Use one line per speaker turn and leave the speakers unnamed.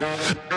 Yeah.